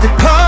the car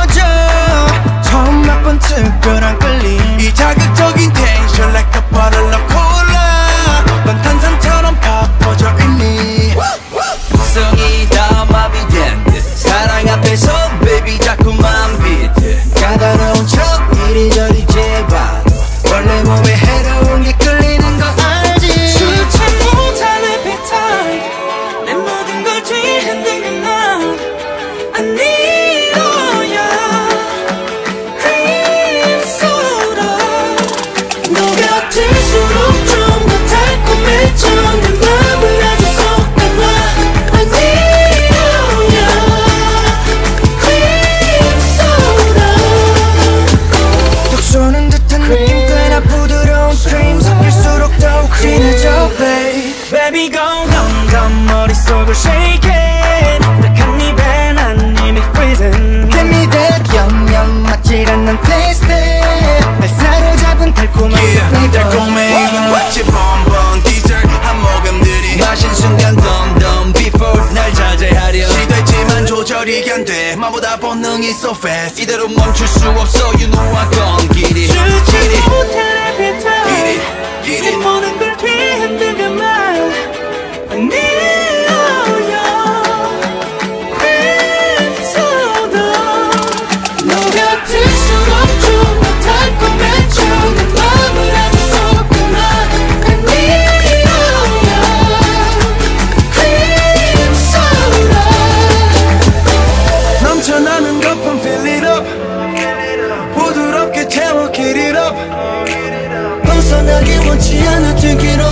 수록 좀 더 달콤해져 내 맘을 아주 쏙 담아. I need you 소나 똑 소는 듯한 느낌 때나 부드러운 섞일수록 더욱 진해져 babe. Baby go go go. 머릿속을 shake 느리게 안돼. 마보다 본능이 so fast. 이대로 멈출 수 없어. You know I gone. Get it Get it 못해 비타 이리 이리 모든 걸 뒤흔들며 오지 않아 듣기로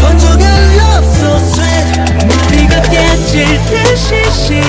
번쩍은 love so sweet 머리가 깨질 듯이 싫어.